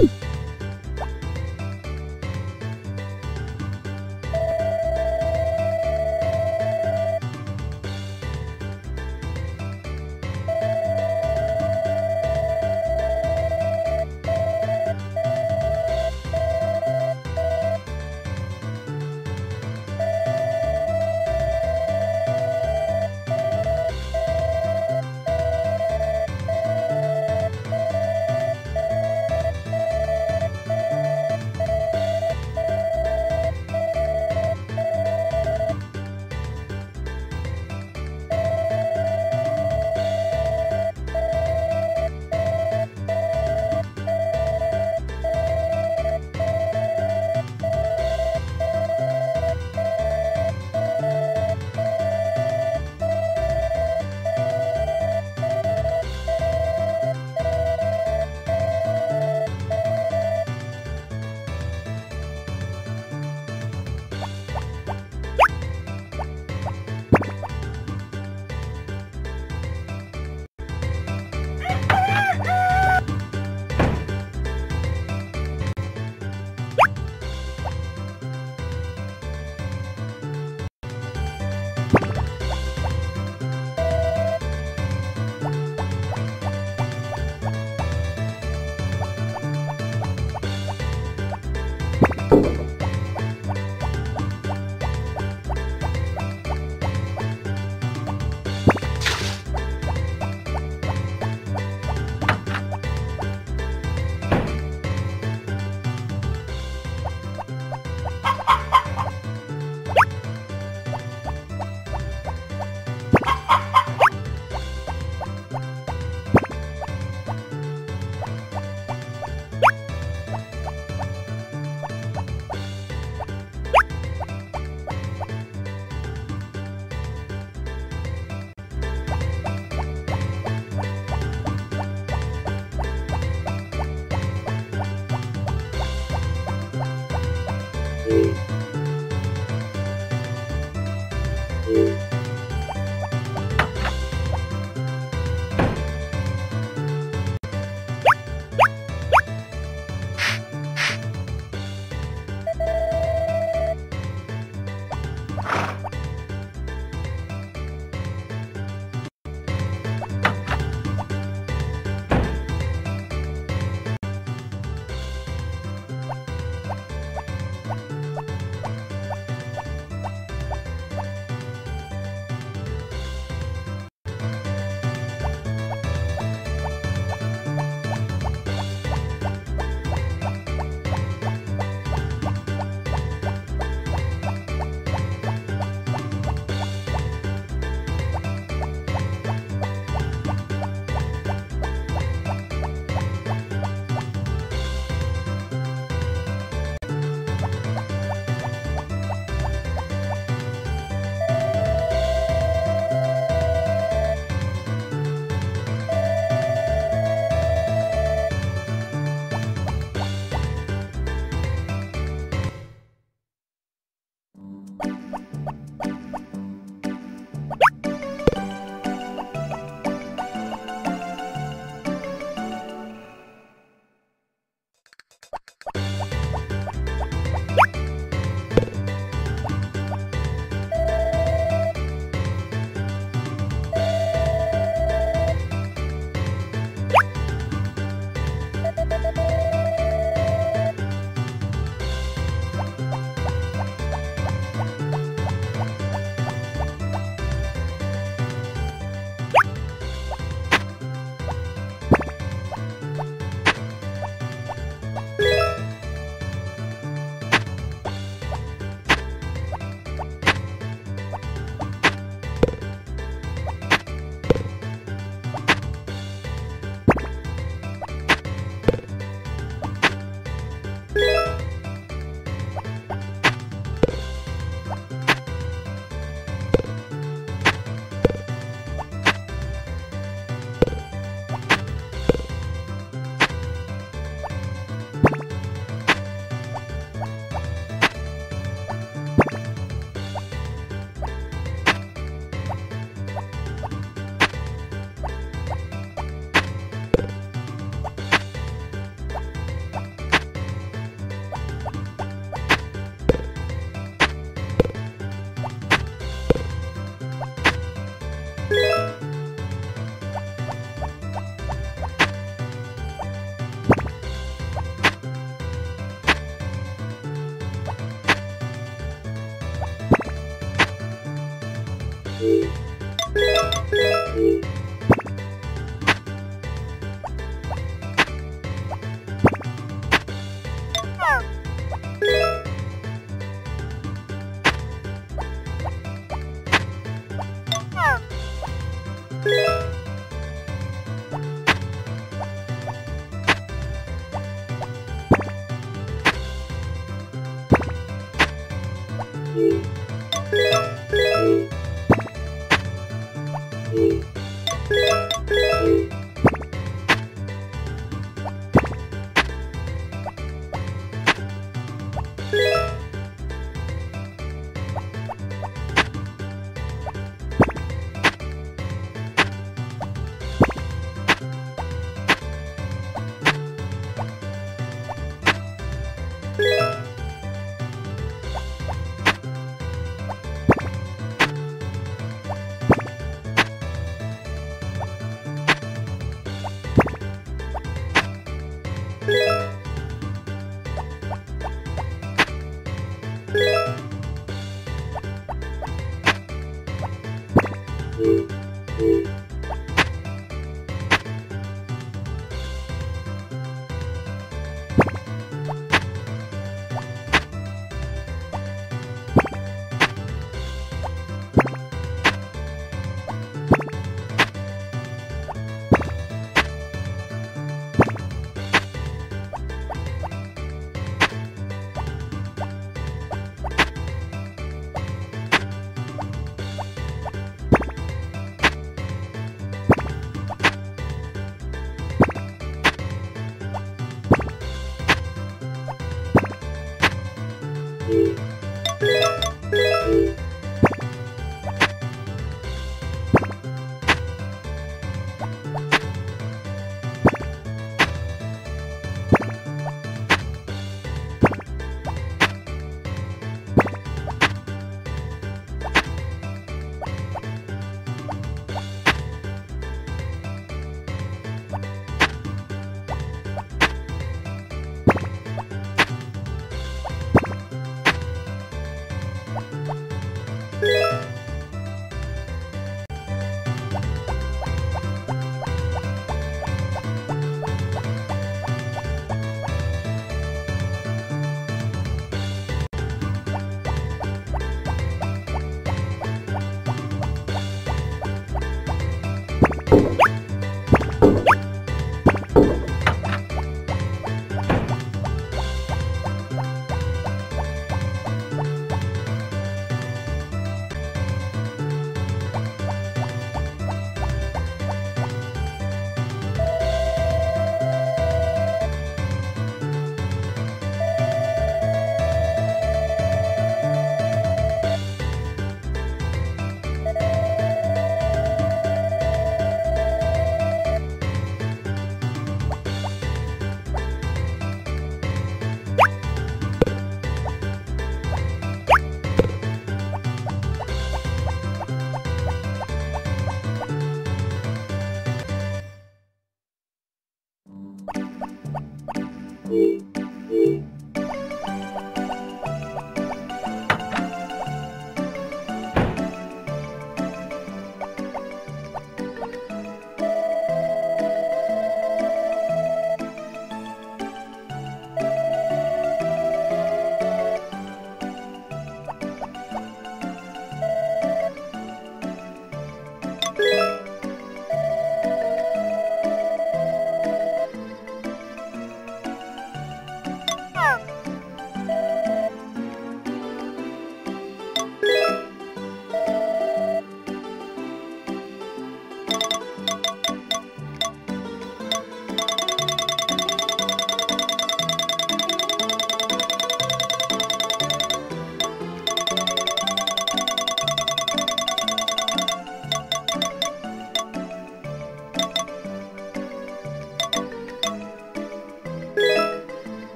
you